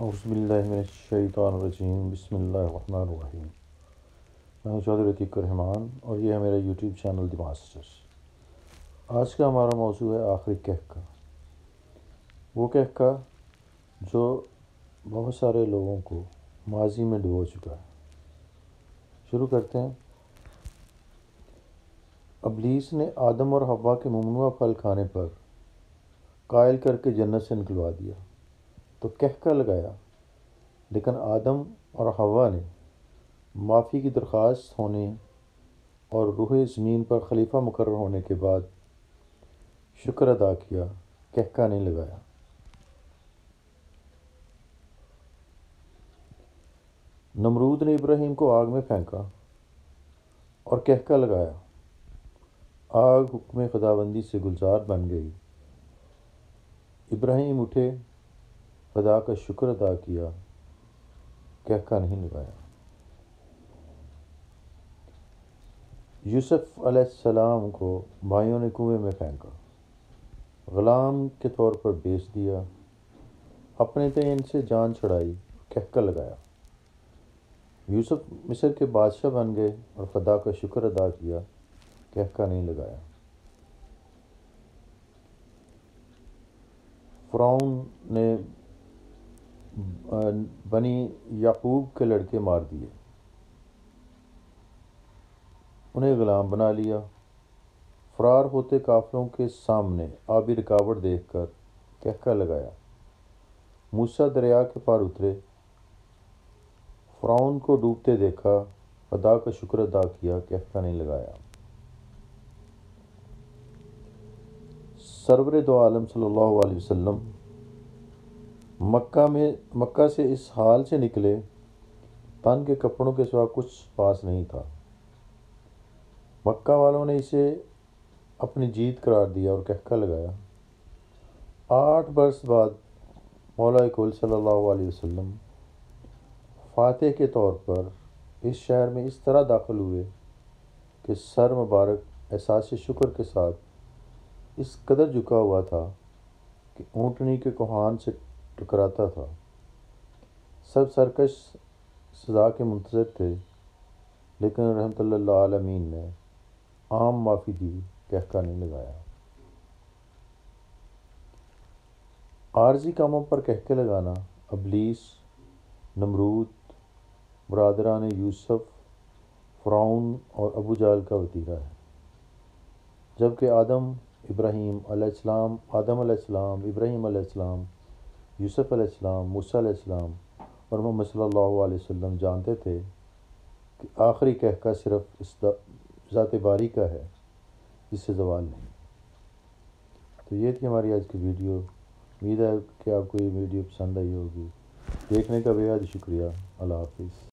اعوذ باللہ من الشیطان الرجیم، بسم اللہ الرحمن الرحیم۔ میں ہوں چودھری عتیق الرحمان اور یہ ہے میرا یوٹیوب چینل دی ماسٹرز۔ آج کا ہمارا موضوع ہے آخری کہکا وہ کہکا جو بہت سارے لوگوں کو ماضی میں ڈبو چکا ہے۔ شروع کرتے ہیں۔ ابلیس نے آدم اور حوا کے ممنوع پھل کھانے پر قائل کر کے جنت سے نکلوا دیا۔ تو کہکا لگایا، لیکن آدم اور حوا نے معافی کی درخواست ہونے اور روح زمین پر خلیفہ مقرر ہونے کے بعد شکر ادا کیا کہکا نہیں لگایا۔ نمرود نے ابراہیم کو آگ میں پھینکا اور کہکا لگایا، آگ حکم خداوندی سے گلزار بن گئی۔ ابراہیم اٹھے خدا کا شکر ادا کیا، کہکا نہیں لگایا۔ یوسف علیہ السلام کو بھائیوں نے کنویں میں پھینکا۔ غلام کے طور پر بیچ دیا۔ اپنے تعین سے جان چھڑائی، کہکا لگایا۔ یوسف مصر کے بادشاہ بن گئے اور خدا کا شکر ادا کیا، کہکا نہیں لگایا۔ فرعون نے بنی یعقوب کے لڑکے مار دیے۔ انہیں غلام بنا لیا۔ فرار ہوتے قافلوں کے سامنے آبی رکاوٹ دیکھ کر کہکا لگایا موسا دریا کے پار اترے۔ فرعون کو ڈوبتے دیکھا، خدا کا شکر ادا کیا، کہکا نہیں لگایا۔ سرور دو عالم صلی اللہ علیہ وسلم مکہ میں مکہ سے اس حال سے نکلے، تن کے کپڑوں کے سوا کچھ پاس نہیں تھا۔ مکہ والوں نے اسے اپنی جیت قرار دیا اور کہکا لگایا، آٹھ برس بعد مولا کل صلی اللہ علیہ وسلم فاتح کے طور پر اس شہر میں اس طرح داخل ہوئے کہ سر مبارک احساس شکر کے ساتھ اس قدر جھکا ہوا تھا کہ اونٹنی کے کوہان سے ٹکراتا تھا۔ سب سرکش سزا کے منتظر تھے، لیکن رحمت اللہ عالمین نے عام معافی دی کہکا نہیں لگایا۔ عارضی کاموں پر کہکے لگانا، ابلیس، نمرود، برادران یوسف، فرعون اور ابو جال کا وطیرہ ہے۔ جبکہ آدم، ابراہیم علیہ السلام، آدم علیہ السلام، ابراہیم علیہ السلام یوسف علیہ السلام، موسیٰ علیہ السلام اور محمد صلی اللہ علیہ وسلم جانتے تھے کہ آخری کہکا صرف اس ذات باری کا ہے جس سے زوال نہیں۔ تو یہ تھی ہماری آج کی ویڈیو۔ امید ہے کہ آپ کو یہ ویڈیو پسند آئی ہوگی۔ دیکھنے کا بے حد شکریہ۔ اللہ حافظ۔